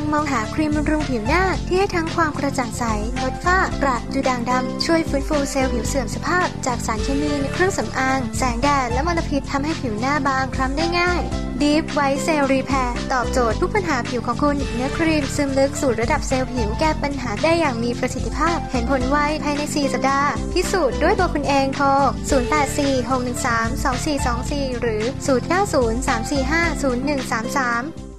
งมองหาครีมบำรุงผิวหน้าที่ให้ทั้งความกระจ่างใสลดฝ้ากระดูด่างดำ ช่วยฟื้นฟูเซลล์ผิวเสื่อมสภาพ จากสารเคมีในเครื่องสำอาง แสงแดดและมลพิษทำให้ผิวหน้าบางคล้ำได้ง่าย Deep White Cell Repair ตอบโจทย์ทุกปัญหาผิวของคุณ เนื้อครีมซึมลึกสู่ระดับเซลล์ผิวแก้ปัญหาได้อย่างมีประสิทธิภาพ เห็นผลไวภายใน 4 สัปดาห์ พิสูจน์ด้วยตัวคุณเองโทร 0846132424 หรือ 0903450133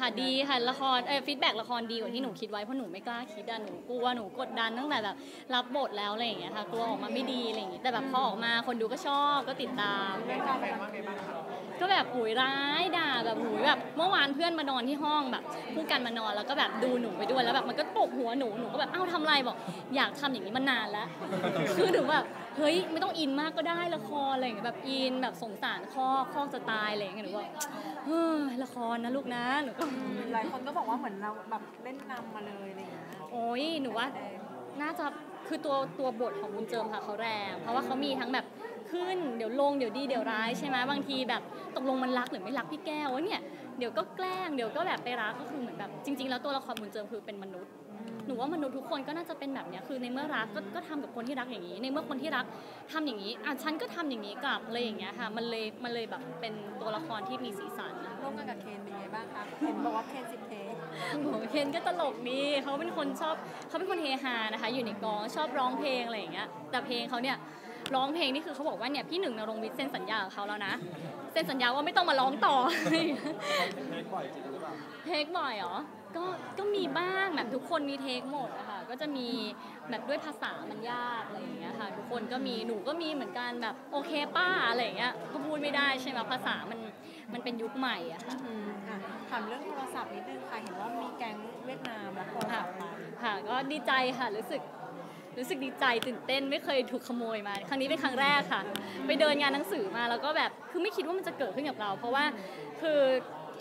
ค่ะดีค่ะละครเออฟีดแบ็ละครดีกว่าที่หนูคิดไว้เพราะหนูไม่กล้าคิดอะหนูกลัวหนูกดดันตั้งแต่แบบรับบทแล้วอะไรอย่างเงี้ยค่ะกลัวออกมาไม่ดีอะไรอย่างเงี้ยแต่แบบพอออกมาคนดูก็ชอบก็ติดตามก็แบบหุยร้ายด่าแบบหุยแบบเมื่อวานเพื่อนมานอนที่ห้องแบบพูดกันมานอนแล้วก็แบบดูหนูไปด้วยแล้วแบบมันก็ตบหัวหนูหนูก็แบบเอ้าทำไรบอก อยากทำอย่างนี้มานานแล้วคือหนูแบบเฮ้ยไม่ต้องอินมากก็ได้ละครอะไรอย่างเงี้ยแบบอินแบบสงสารข้อข้อจะตายอะไรอย่างเงี้ยหนูบอกเฮ้ยละครนะลูกนะหนูก็หลายคนก็บอกว่าเหมือนเราแบบเล่นนำมาเลยอะไรอย่างเงี้ยโอ้ยหนูว่าน่าจะคือตัวตัวบทของบุญเจิมค่ะเขาแรง เพราะว่าเขามีทั้งแบบขึ้นเดี๋ยวลงเดี๋ยวดีเดี๋ยวร้ายใช่ไหมบางทีแบบตกลงมันรักหรือไม่รักพี่แก้ววะเนี่ยเดี๋ยวก็แกล้งเดี๋ยวก็แบบไปรักก็คือเหมือนแบบจริง ๆ แล้วตัวละครบุญเจิมคือเป็นมนุษย์หนูว่ามนุษย์ทุกคนก็น่าจะเป็นแบบเนี้ยคือในเมื่อรักก็ก็ทำกับคนที่รักอย่างนี้ ในเมื่อคนที่รักทำอย่างนี้อะฉันก็ทำอย่างนี้กลับอะไรอย่างเงี้ยค่ะมันเลยมันเลยแบบเป็นตัวละครที่มีสีสันนะ ร่วมงานกับเคนเป็นไงบ้างคะเห็นบอกว่าเคนสิบเทคโอ้โหเคนก็ตลกดีเขาเป็นคนชอบเขาเป็นคนเฮฮานะคะ อยู่ในกองชอบร้องเพลงอะไรอย่างเงี้ยแต่เพลงเขาเนี่ยร้องเพลงนี่คือเขาบอกว่าเนี่ยพี่หนึ่งนรงวิทย์เซ็นสัญญากับเขาแล้วนะเซ็นสัญญาว่าไม่ต้องมาร้องต่อ เทคบ่อยเหรอ ก็ ก็มีบ้างแบบทุกคนมีเทคหมดอะค่ะ ก็จะมีแบบด้วยภาษามันยากอะไรอย่างเงี้ยค่ะ ทุกคนก็มี หนูก็มีเหมือนกันแบบโอเคป้าอะไรอย่างเงี้ย ก็พูดไม่ได้ใช่ไหมภาษามัน มันเป็นยุคใหม่อะค่ะ อืมอะถามเรื่องโทรศัพท์นิดนึงค่ะเห็นว่ามีแก๊งเวียดนามแล้วโทรศัพท์ไปค่ะ ก็ดีใจค่ะ รู้สึก รู้สึกดีใจตื่นเต้นไม่เคยถูกขโมยมา ครั้งนี้เป็นครั้งแรกค่ะ ไปเดินงานหนังสือมาแล้วก็แบบ คือไม่คิดว่ามันจะเกิดขึ้นกับเรา เพราะว่า คือ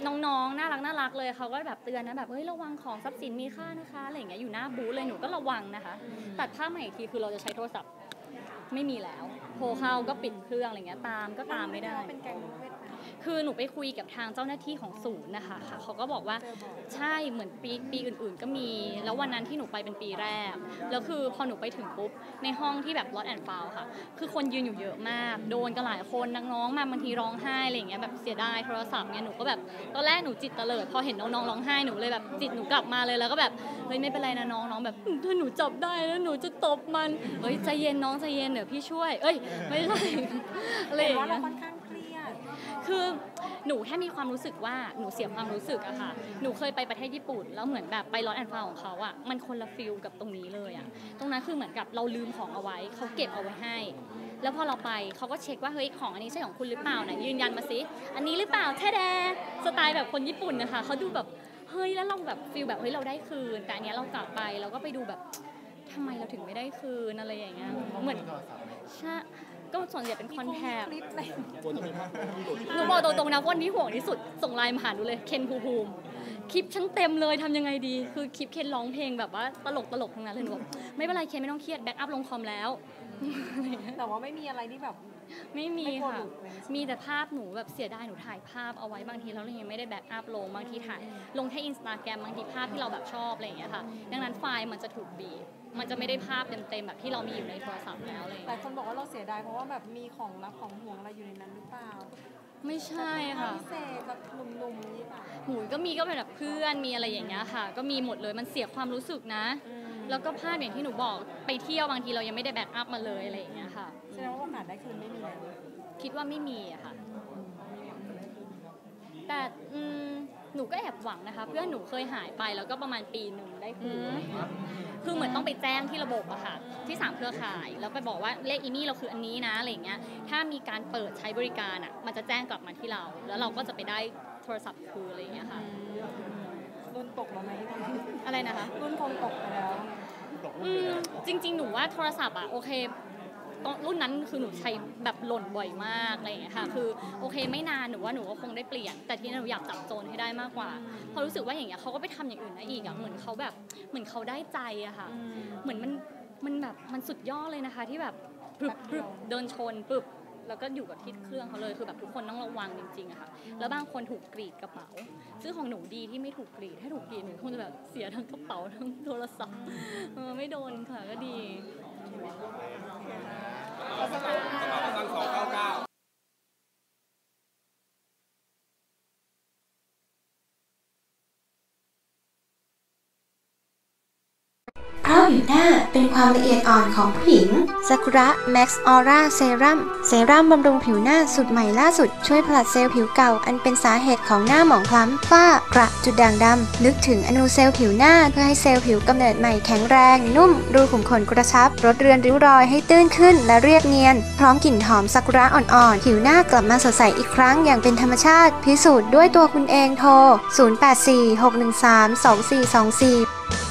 น้องๆ น่ารักน่ารักเลยเขาก็แบบเตือนนะแบบเฮ้ยระวังของทรัพย์สินมีค่านะคะอะไรอย่างเงี้ยอยู่หน้าบูธเลยหนูก็ระวังนะคะตัดภาพมาอีกทีคือเราจะใช้โทรศัพท์ไม่มีแล้วโทรเข้าก็ปิดเครื่องอะไรเงี้ยตามก็ตามไม่ได้เป็นแกงเวด คือหนูไปคุยกับทางเจ้าหน้าที่ของศูนย์นะคะค่ะเขาก็บอกว่าใช่เหมือนปีปีอื่น ๆ ก็มี แล้ววันนั้นที่หนูไปเป็นปีแรก แล้วคือพอหนูไปถึงปุ๊บในห้องที่แบบรถแอนฟาวค่ะ คือคนยืนอยู่เยอะมาก โดนกันหลายคนน้องๆมาบางทีร้องไห้อะไรอย่างเงี้ยแบบเสียดายโทรศัพท์เนี่ยหนูก็แบบตอนแรกหนูจิตเตลิดพอเห็นน้องๆร้องไห้หนูเลยแบบจิตหนูกลับมาเลยแล้วก็แบบเฮ้ยไม่เป็นไรนะน้องน้องแบบถ้าหนูจับได้แล้วหนูจะตบมันเฮ้ยใจเย็นน้องใจเย็นเดี๋ยวพี่ช่วย เอ้ยไม่ใช่อะไรอย่างเงี้ย คือหนูแค่มีความรู้สึกว่าหนูเสียความรู้สึกอะค่ะ หนูเคยไปประเทศญี่ปุ่น แล้วเหมือนแบบไปร้อนแอนฟาของเขาอะมันคนละฟิลกับตรงนี้เลยอะตรงนั้นคือเหมือนกับเราลืมของเอาไว้ เขาเก็บเอาไว้ให้ แล้วพอเราไปเขาก็เช็คว่าเฮ้ยของอันนี้ใช่ของคุณหรือเปล่าไหนยืนยันมาสิอันนี้หรือเปล่าแท้แดสไตล์แบบคนญี่ปุ่นนะคะเขาดูแบบเฮ้ยแล้วเราแบบ feel แบบเฮ้ยเราได้คืน แต่อันเนี้ยเรากลับไปเราก็ไปดูแบบทำไมเราถึงไม่ได้คืนอะไรอย่างเงี้ยเหมือนใช่ ก็ส่วนใหญ่เป็น contact คลิปอะไรหนูบอกตรงๆนะคนที่ห่วงที่สุดส่งไลน์มาหาหนูเลยเคนภูมิภูมิคลิปฉันเต็มเลยทำยังไงดี คือคลิปเคนร้องเพลงแบบว่าตลกตลกๆทั้งนั้นเลยหนูบอกไม่เป็นไรเคนไม่ต้องเครียด backup ลงคอมแล้ว แต่ว่าไม่มีอะไรที่แบบไม่มีไม่กลัวค่ะหลุดเลยใช่ไหมมีแต่ภาพหนูแบบเสียดายหนูถ่ายภาพเอาไว้บางทีแล้วเรายังไม่ได้ backup ลงบางทีถ่ายลงแค่อินสตาแกรมบางทีภาพที่เราแบบชอบอะไรอย่างเงี้ยค่ะ ดังนั้นไฟล์มันจะถูกบีบมันจะไม่ได้ภาพเต็มๆแบบที่เรามีอยู่ในโทรศัพท์แล้วอะไรอย่างหลาเลยยคนบอกว่าเราเสียดายเพราะว่าแบบมีของรักของหวงอะไรอยู่ในนั้นหรือเปล่า ไม่ใช่ค่ะพิเศษแบบหนุ่มๆนี่เปล่าหูยก็มีก็เป็นแบบเพื่อนมีอะไรอย่างเงี้ยค่ะ ก็มีหมดเลยมันเสียความรู้สึกนะ อืม แล้วก็ภาพอย่างที่หนูบอกไปเที่ยวบางทีเรายังไม่ได้ backup มาเลยอะไรอย่างเงี้ยค่ะ แสดงว่าโอกาสได้คืนไม่มีแล้วคิดว่าไม่มีอะค่ะ แต่อืมหนูก็แอบหวังนะคะ เพื่อนหนูเคยหายไปแล้วก็ประมาณปีหนึ่งได้คืนอะไรเงี้ยคือเหมือนต้องไปแจ้งที่ระบบอะค่ะ ที่สามเครือข่าย แล้วไปบอกว่าเลข IMEI เราคืออันนี้นะอะไรเงี้ย ถ้ามีการเปิดใช้บริการอะมันจะแจ้งกลับมาที่เรา แล้วเราก็จะไปได้โทรศัพท์คืนอะไรอย่างเงี้ยค่ะ รุ่นตกแล้วไหมตอนนี้อะไรนะคะ รุ่นคงตกไปแล้ว อืมจริง ๆ หนูว่าโทรศัพท์อะโอเคตอนรุ่นนั้นคือหนูใช้แบบหล่นบ่อยมากอะไรอย่างเงี้ยค่ะ คือโอเคไม่นานหนูว่าหนูก็คงได้เปลี่ยน แต่ที่หนูอยากจับโจรให้ได้มากกว่าเพราะรู้สึกว่าอย่างเงี้ยเขาก็ไปทำอย่างอื่นได้อีกอะเหมือนเขาแบบเหมือนเขาได้ใจอะค่ะ เหมือนมันมันแบบมันสุดยอดเลยนะคะ ที่แบบปึบปึบเดินชนปึบ แล้วก็อยู่กับที่เครื่องเขาเลยคือแบบทุกคนต้องระวังจริงๆอะค่ะแล้วบางคนถูกกรีดกระเป๋า ซึ่งของหนูดีที่ไม่ถูกกรีดถ้าถูกกรีดหนูคงจะแบบเสียทั้งกระเป๋าทั้งโทรศัพท์ไม่โดนค่ะก็ดี เพราะผิวหน้าเป็นความละเอียดอ่อนของผู้หญิงซากุระ Max Aura Serum เซรั่มบำรุงผิวหน้าสุดใหม่ล่าสุด ช่วยผลัดเซลล์ผิวเก่า อันเป็นสาเหตุของหน้าหมองคล้ำฝ้ากระจุดด่างดำลึกถึงอนูเซลล์ผิวหน้าเพื่อให้เซลล์ผิวกำเนิดใหม่แข็งแรง นุ่ม รูขุมขนกระชับลดเรือนริ้วรอยให้ตื้นขึ้นและเรียบเนียน พร้อมกลิ่นหอมซากุระอ่อนๆผิวหน้ากลับมาสดใสอีกครั้งอย่างเป็นธรรมชาติ พิสูจน์ด้วยตัวคุณเองโทร 0846132424